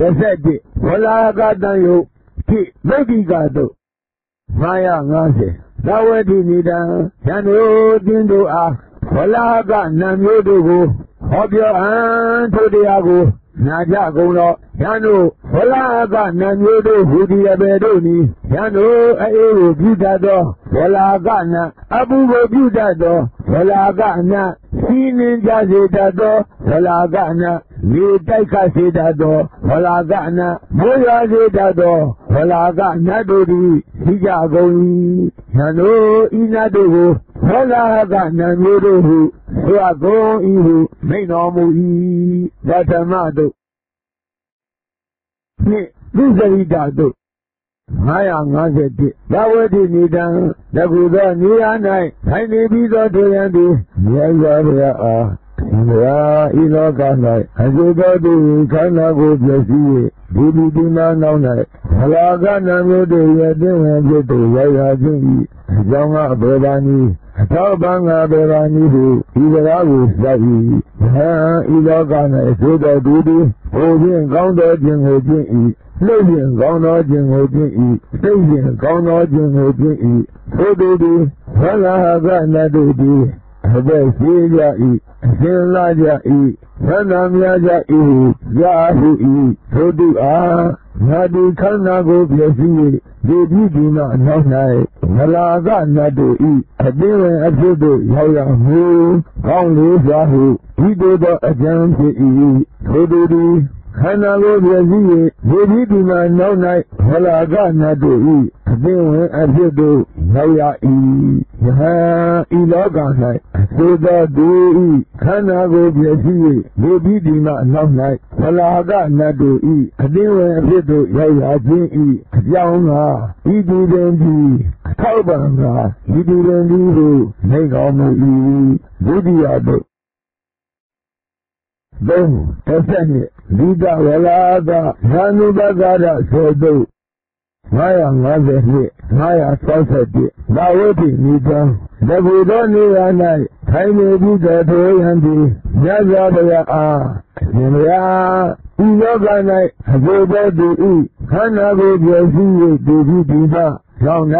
တစ်ဆက်တည်းဝလာကတန်ယုတ်တိမိတ်တိကတို့950သာဝတိနိဒံယံတို့တင်းတို့အားဝလာကနံမျိုးတို့ကိုဟောပြောအံထိုတရားကိုနာကြကုန်တော့ယံတို့ဝလာကနံမျိုးတို့ဟူဒီအဘေတို့နီယံတို့အေးကိုပြုတတ်သောဝလာကနံအပူကိုပြုတတ်သောဝလာကနံစီးနှင်းကြစေတတ်သောဝလာကနံ မြေတိုက်ခတ်စေတတ်သောဝလာကနံမိုးရွာစေတတ်သောဝလာကနတ်တို့သည်ရှိကြကုန်၏ယံတို့ဤနတ်တို့ကိုဝလာကနံမျိုးတို့ဟုဆိုအပ်ကုန်၏ဟုမိန်တော်မူ၏ဓမ္မတို့နှင့်သူစရိတာတို့951သာဝတိနိဒံတကုသောနေရာ၌ထိုင်နေပြီးသောထိုရန်သည်မြတ်စွာဘုရားအား ဘုရားဤလောက၌အကျိုးတော်သူခန္ဓာကိုပြည့်စည်၍ဒီဒီဒီနာနောက်၌ဘလာကနာမျိုးတို့ရဲ့တည်ဝင်ဖြစ်သူရောက်ရခြင်း၏အကြောင်းကအဘေဘာနီအထောက်ပံ့ငါဘေဘာနီဟုဤစကားကိုစပ်၏ဟံဤလောက၌အကျိုးတော်သူသည်ဟိုခြင်းကောင်းတော်ခြင်းကိုခြင်း၏လှုပ်ရင်ကောင်းသောခြင်းကိုခြင်းဤသိရင်ကောင်းသောခြင်းကိုခြင်းဤသို့တူသည်ဘဂဟကနတ်တို့သည် အသက်ရှိကြ၏အရှင်လာကြ၏သန္တာများကြ၏ရာဟု၏သို့တူအားငါဒီခန္ဓာကိုပြည့်စည်၍ဒီဒီဒီမအနောက်၌ငလာကနတ်တို့၏အသိဝင်အဖြစ်တို့ရောက်ရမူကောင်းလေးစွာဟုဤသို့သောအကြံဖြစ်၏သို့တူသည် ခန္ဓာကိုယ်ပြည့်စည်၍ဒီဒီဒီမှာနောက်၌ဝလာကနတ်တို့၏အသိဝင်အဖြစ်တို့ရောက်ရ၏ယဟဤလောက၌အစေသောသူ၏ခန္ဓာကိုယ်ပြည့်စည်၍ဒီဒီဒီမှာနောက်၌ဝလာကနတ်တို့၏အသိဝင်အဖြစ်တို့ရောက်ရခြင်း၏အကြောင်းကဤဒီပင်ဒီအထောက်ပံ့ကဤဒီပင်ဒီဟုနေကောင်းမူ၏ဒုတိယတို့ သုံးတစ်ဆက်နှစ်လိဒဝလာကသာနုပကရဆိုတု950နှစ်961သာဝတိနိတံတဘူသောနေရာ၌ထိုင်နေပြီးသောထိုယံသည်မြတ်စွာဘုရားအားအရှင်ဘုရားဤလောက၌အဘိဓိတုဤခန္ဓာကိုယ်ပြည့်စုံ၍တည်ပြီးဒီပါကြောင့်၌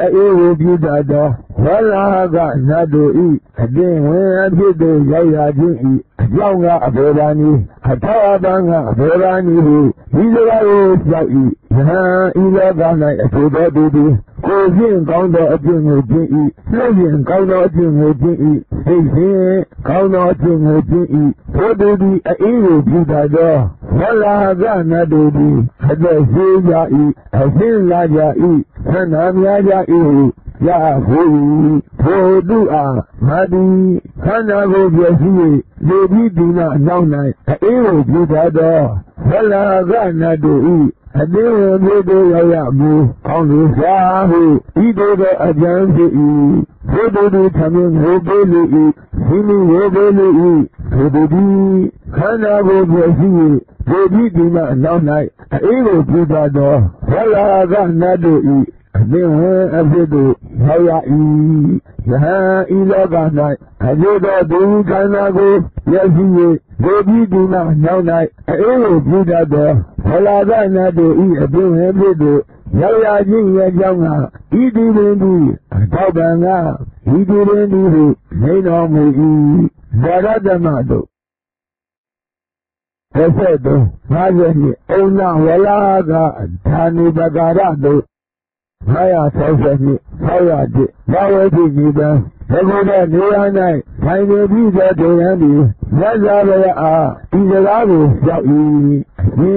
အေးဝိပြုတတ် သောဝလာကနတ်တို့ဤအတင်းဝင်အဖြစ်သို့ရောက်ရခြင်းဤအကြောင်းကအဘေဒာနီအထောက်အပံ့ကအဘေဒာနီဟုဒီစကားကိုကြောက်ဤယဟန်ဤလောက၌အထူးသောသူသည်ကိုဖြင့်ကောင်းသောအကျင့်ကိုကျင့်၏နှုတ်ဖြင့်ကောင်းသောအကျင့်ကိုကျင့်၏စိတ်ဖြင့်ကောင်းသောအကျင့်ကိုကျင့်၏ထိုသူသည်အေးကိုပြုတတ်သောဝလာကနတ်တို့သည်အသက်ရှိကြ၏အရှင်းလာကြ၏ဆန္ဒများကြ၏ဟု ရဟုထိုသူအားမတိခန္ဓာကိုပြည့်စည်၍လေပြီးဒီနာနောက်၌အေးကိုပြုတတ်သောဝလာကနတ်တို့၏အသေးဝေမျိုးတို့ရောက်ရမူကောင်းလို့ရှာဟုဤသို့သောအကြံဖြစ်၏ဘုဒ္ဓတို့သမင်းဟိုပေးလူ၏ဒီလိုဟိုပေးလူ၏ဘုဒ္ဓဒီခန္ဓာကိုယ်ပြည့်စုံ၍ဒီဒီဒီမှနောက်၌အေးကိုပြုတတ်သောဝလာကနတ်တို့၏အသင်ဝင်အဖြစ်တို့ရောက်ရ၏ယဟန်ဤလောက၌အကျိုးသောဒုခန္ဓာကိုရရှိ၍ဒေတိဒီမှနောက်၌အေးကိုပြုတတ်သောဘလာကနတ် Adéhùn ọ̀yà ìyí, ṣẹ̀hẹ́ ìlọ́gàdà, àjẹ́dọ̀dọ̀ ìkánágó, yẹ́síye, gòbídìnà náà, èrò búdàdọ̀, ọlọ́gàdàdọ̀ ìyẹ̀dẹ̀hùn ẹ̀bẹ̀dọ̀, yọ́yà jíyẹ jẹun à, ìdílé ní àtọ́bẹ̀ náà, ìdílé ní rè, nínú ọmọ ìyí, dàdàdàmàdọ̀. Ẹsẹ̀ dùn, máa yẹ ni. 962 601ဘာဝတိကြည်တံသကုတနေရာ၌ထိုင်နေပြီးသောဒေယံသည်မြတ်စွာဘုရားအားဤစကားကိုပြော၏။ဒီ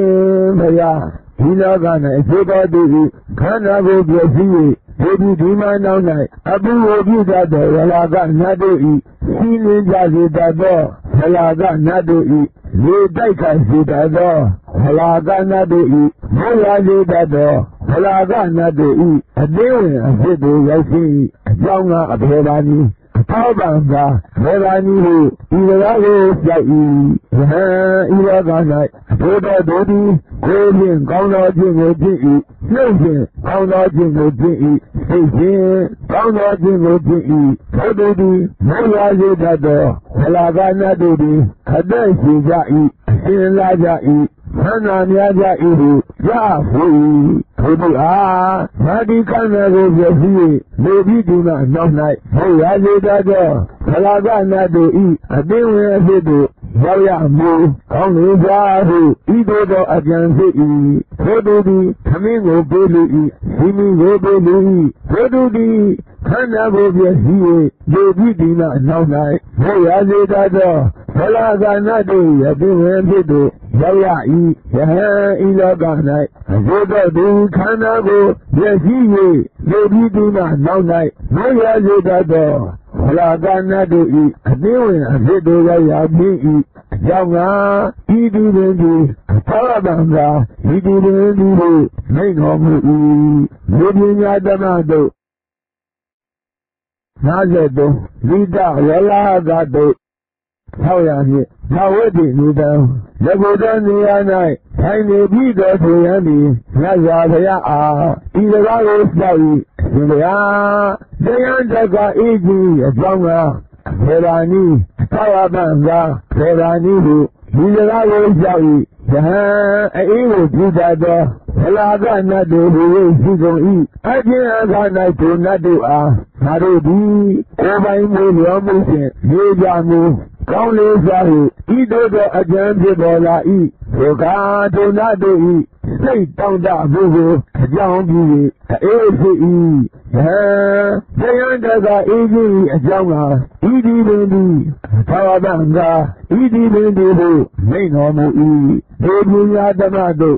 ဘုရားဒီလောက၌အရှိတော်သူသည်ခန္ဓာကိုယ်ပြည့်စည်၍ဒီဒီဒီမနောက်၌အပုဝပြုတတ်သောရလာကနတ်တို့၏စီလင်းကြစေတတ်သောရလာကနတ်တို့၏လေတိုက်ခိုက်စေတတ်သောရလာကနတ်တို့၏မောလာစေတတ်သော ဝလာကနတ်တို့၏အသေးဝင်အဖြစ်တို့ရောက်ရှိအကြောင်းကအဘေဘာနီအထောက်ပံ့သာဘေဘာနီဟုဒီစကားကိုကြောက်၏ယဟန်ဤလောက၌ဘုဒ္ဓတို့သည်ကိုယ်ဖြင့်ကောင်းသောခြင်းကိုဖြစ်၏နှုတ်ဖြင့်ကောင်းသောခြင်းကိုဖြစ်၏စိတ်ဖြင့်ကောင်းသောခြင်းကိုဖြစ်၏ဘုဒ္ဓသည်မောရစေတတ်သောဝလာကနတ်တို့သည်အသက်ရှိကြ၏အရှင်လာကြ၏သန္နာများကြ၏ဟု ရဖို့ထို့သူအားမာတိခန္ဓာကိုပြည့်စည်လေပြီးဒီမှာနောက်၌ဘု ရားစေတတ်သောခလာကနာတို့ဤအသိဝင်အဖြစ်သို့ရောက်ရမူကောင်းလေကြဟုဤသို့သောအကြံဖြစ်၏ထို့သူသည်သမင်းကိုပေးလူ၏ဒီမီကိုပေးလူ၏ထို့သူသည်ခန္ဓာကိုပြည့်စည်၍လေပြီးဒီမှာနောက်၌ဘုရားစေတတ်သောခလာကနာတို့ဤအသိဝင်ဖြစ်သို့ရောက်ရ၏ယဟန်ဤလောက၌အဘုဒ္ဓသူခန္ဓာကိုပြည့်စည်၍လေပြီးဒီမှာနောက်၌ဘုရားစေတတ်သော ဖလာကနာတို့ဤအသိဝင်အဖြစ်တို့ရောက်ရပြီးဤအကြောင်းကဤဒီပင်ဒီအ ထာဝတံသာဤဒီပင်ဒီဟုမိန်တော်မူ၏မြေပညာဓမ္မတို့53လိတဝလာကတို့ဆောက်ရဖြင့်သာဝတိနေတံလကုတနေရာ၌ထိုင်နေပြီးတော်ဆိုရန်သည်မြတ်စွာဘုရားအားဤစကားကိုစောက်၏ရှင်ဘုရားတရားတက္ကအေးကြီးအကြောင်းကဘေရာနီသာဝတံသာဘေရာနီဟုဒီစကားကိုစောက်၏ယဟန်အေးကိုပြုတတ်သောဘလာကနတ်တို့ဟူ၍ရှိကုန်၏အချင်းအခါ၌ဒုနတ်တို့အားငါတို့သည်ကိုယ်ပိုင်မွေလျော်မှုဖြင့်နေကြမူ gauna zahe ido da ajan je bola'i da abugo ajan biye ka ese yi ha sayan da ga iji ajan ga idi bindi tawa banga idi bindi bo mai no mu yi do duniya da ma do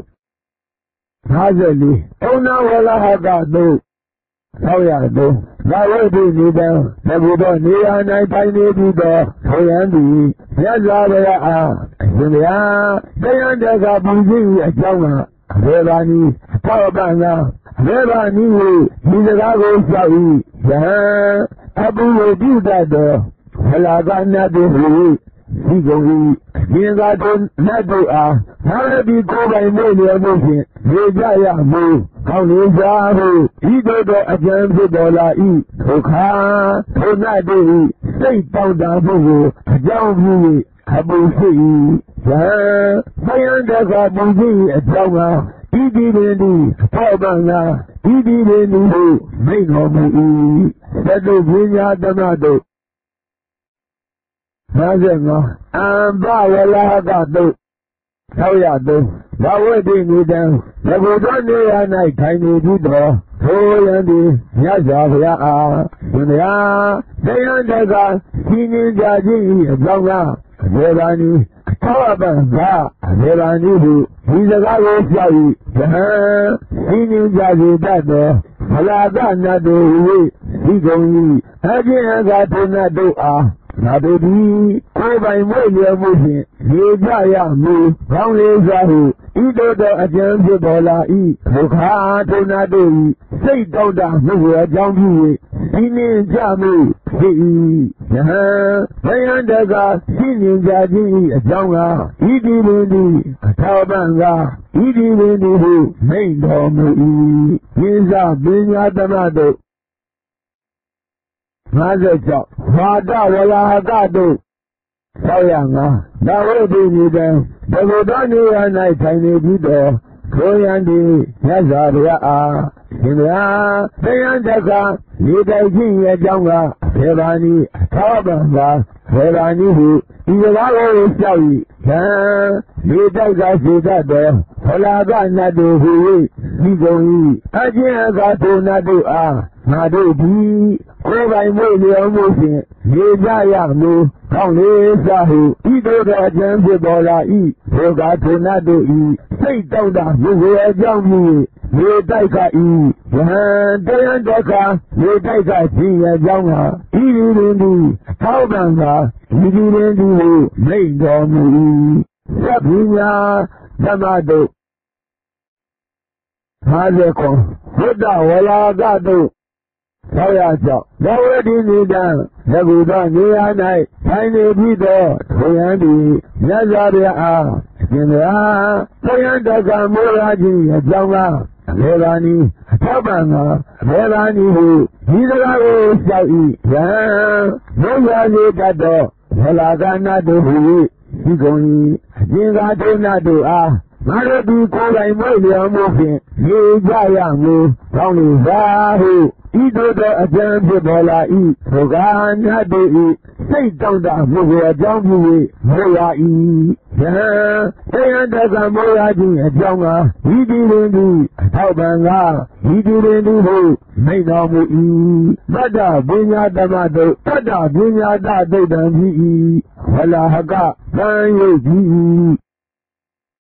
600တွင်သာဝိတိနိဗ္ဗာန်သကုသောနေရာ၌တိုင်းနေပြီးသောထိုယံသည်မြတ်စွာဘုရားအားအရှင်ဘုရားတရားတကာပူဇော်၏အကြောင်းကအဘေဘာနီသောပန်သာအဘေဘာနီကိုဒီစကားကိုပြော၏ယဟန်အပုဝိတုတ္တသောဟလာကနာတိဟူ ဒီကုန်၏ဒီကတုနတ်တို့အားသာရတိကိုယ်ပိုင်မို့လျော်မှုဖြင့်နေကြရမူကောင်းလေကြဟုဤသို့သောအကျံဖြစ်တော်လာ၏ဒုက္ခထိုနတ်တို့၏စိတ်တောင့်တမှုကိုအကြောင်းပြု၍အပူရှိ၏ဇံဆယံတကပူရှိ၏အကြောင်းကဤဒီပင်သည်ထောပံသာဤဒီပင်သည်ဟုမိန်တော်မူ၏သတ္တုပညာဓမ္မတို့ 55အံဘဝလာကတု603ဘဝတိနိတံသကုသောနေရာ၌ထိုင်နေပြီးတော့ထိုယံသည်မြတ်စွာဘုရားအားရှင်ဘုရားတရားတကရှင်းင်းကြခြင်း၏အကြောင်းကအဘေဘာနီအထောအပံကအဘေဘာနီဟုဒီစကားကိုပြောက်၏ယဟန်ရှင်းင်းကြစေတတ်သောဘလာကနတ်တို့၏ဒီကုန်၏အချင်းအကထုနတ်တို့အား ငါတို့သည်ကိုယ်ပိုင်မွေ့လျော်မှုဖြင့်နေကြရမည်။ကောင်းလေးစားဟုဤသို့သောအကျံဖြစ်ပေါ်လာ၏ဒုက္ခထုံနာတို့၏စိတ်တောက်တာမှုကိုအကြောင်းပြု၍ဒီနှင်းကြမှုဖြစ်၏ယဟန်ဘယံတကရှင်းဉင်ကြခြင်း၏အကြောင်းကဤဒီပင်သည်အထောပံကဤဒီပင်သည်ဟုမိန့်တော်မူ၏ယင်းစပညာသမတို့ 56ဘာဒဝလာဟကတို့ဆောက်ရငါဒါဝိတိနိတံဘဂဝတောနေရာ၌ထိုင်နေပြီးတော့ခိုးရန်ဒီမြတ်စွာဘုရားအား ရှင်ဗျာတရားတက္ကနေတိုင်ခြင်းရဲ့အကြောင်းကဘေဘာနီအထောပံသာဘေဘာနီဟုဒီစကားကိုလျှောက်၏သံနေတိုက်ကစေတတ်တော်ဖလာကနတ်တို့ဟူ၍ဒီကုန်၏အချင်းအကာထိုနတ်တို့အားငါတို့သည်ကိုယ်ပိုင်မွေလျော်မှုဖြင့်နေကြရမည်ကောင်းလေးစားဟုဤသို့သောအကျံဖြစ်ပေါ်လာ၏ဘေကထိုနတ်တို့၏စိတ်တောက်တာမြွေအကြောင်းမူ နေတိုက်ကဤယဟန်တရားတော်ခါနေတိုက်ကခြင်းရဲ့အကြောင်းကဤဒီတွင်သည်ထောက်ပံသာဒီဒီတွင်သည်ဟုမိန့်တော်မူ၏သဗ္ဗညာသမတု50ခုဘုဒ္ဓဝလာကတုဆောက်ရကြောင့်ဘဝတိနိဒံသကုသောနေရာ၌ထိုင်နေပြီးသောထွယံသည်မြတ်စွာဘုရားအားအရှင်ဘုရားထွယံတက္ကမောရာကြီးအကြောင်းက အဘေဘာနီအထောက်ပံကအဘေဘာနီဟုဒီစကားကိုလျှောက်၏ယံဘုရားနေတတ်သောဘလာကနာတို့ဟူဒီကုန်၏အရှင်သာဒုနာတို့အားငါတို့ဒီကိုယ်တိုင်မွေးလျော်မှုဖြင့်နေကြရမည်ကောင်းလေသာဟုဤသို့သောအကျံဖြစ်ပေါ်လာ၏ထိုကားမြတ်တို့၏စိတ်တောင့်တမှုကိုအကြောင်းပြု၍မိုးရ၏ ယဟန်တရားတက္ကမိုးရခြင်းအကြောင်းကဤဒီတွင်သည်အထောက်ပံကဤဒီတွင်သည်ဟုမိတ်တော်မူ၏တတ္တပညာတမတုတတ္တပညာတသုတ်တံဖြစ်၏ဝလာဟကသံယုတ်ကြီး